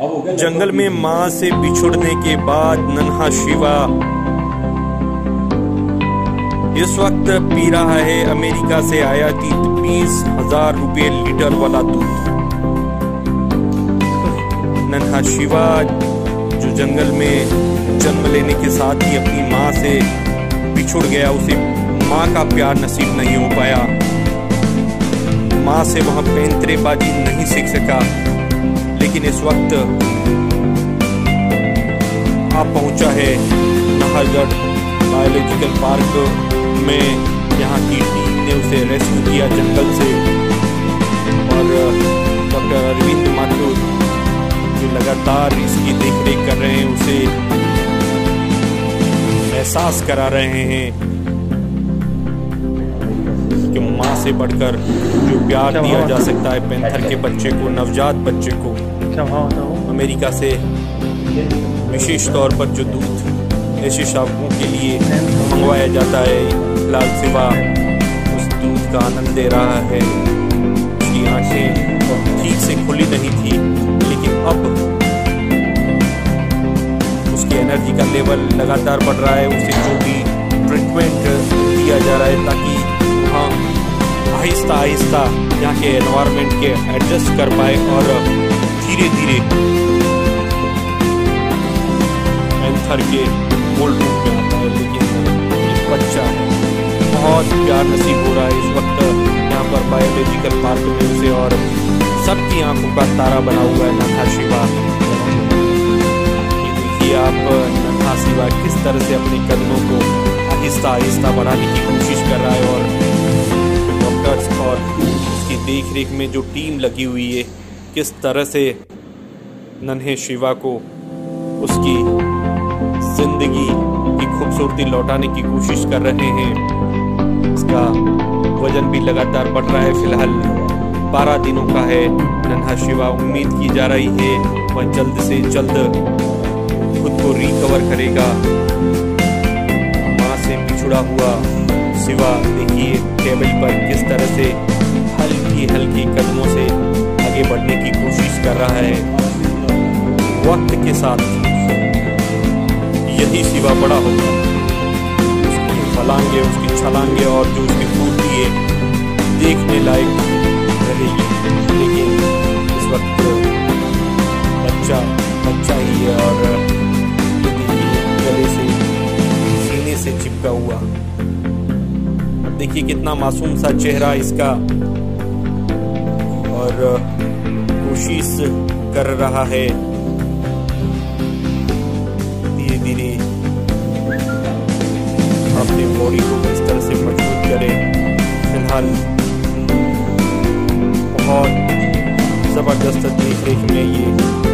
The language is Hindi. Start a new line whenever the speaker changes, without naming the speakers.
जंगल में माँ से बिछुड़ने के बाद नन्हा शिवा। इस वक्त पी रहा है अमेरिका से आयातित बीस हज़ार रुपये लीटर वाला दूध। नन्हा शिवा, जो जंगल में जन्म लेने के साथ ही अपनी माँ से बिछुड़ गया, उसे माँ का प्यार नसीब नहीं हो पाया। माँ से वहाँ पैंतरेबाजी नहीं सीख सका। लेकिन इस वक्त आप पहुँचा है नाहरगढ़ बायोलॉजिकल पार्क में। यहाँ की टीम ने उसे रेस्क्यू किया जंगल से। और डॉक्टर अरविंद माथुर जो लगातार इसकी देखरेख कर रहे हैं उसे एहसास करा रहे हैं कि माँ से बढ़कर जो प्यार दिया जा सकता है पेंथर के बच्चे को नवजात बच्चे को। अमेरिका से विशेष तौर पर जो दूध ऐसे शावकों के लिए मंगवाया जाता है, लाल सिवा, उस दूध का आनंद दे रहा है। उसकी आँखें ठीक से खुली नहीं थी, लेकिन अब उसकी एनर्जी का लेवल लगातार बढ़ रहा है। उसे जो भी ट्रीटमेंट दिया जा रहा है ताकि वहाँ आहिस्ता आहिस्ता यहाँ के एनवायरनमेंट के एडजस्ट कर पाए और धीरे धीरे। एंथर के मूल रूप में आता है। लेकिन एक बच्चा है। बहुत प्यार नसीब हो रहा है इस वक्त। यहाँ पर बायोलॉजिकल पार्क में उसे और सबकी आँखों का तारा बना हुआ है नन्हा शिवा। देखिए आप, नथा शिवा किस तरह से अपने कदमों को आहिस्ता आहिस्ता बढ़ाने की कोशिश कर रहा है और डॉक्टर्स और उसकी देख रेख में जो टीम लगी हुई है, किस तरह से नन्हे शिवा को उसकी ज़िंदगी की खूबसूरती लौटाने की कोशिश कर रहे हैं। इसका वज़न भी लगातार बढ़ रहा है फ़िलहाल। बारह दिनों का है। नन्हा शिवा, उम्मीद की जा रही है, वह जल्द से जल्द खुद को रिकवर करेगा। माँ से पिछड़ा हुआ शिवा देखिए, टेबल पर किस तरह से वक्त के साथ यही शिवा बड़ा होगा उसकी फलांगे, उसकी छलांगे और जो उसकी फूर्ति है, देखने लायक रहेगी। लेकिन इस वक्त बच्चा बच्चा ही है और गले से, सीने से चिपका हुआ। देखिए कितना मासूम सा चेहरा इसका। और कोशिश कर रहा है फ़िलहाल बहुत ज़बरदस्त देख रेख में ये।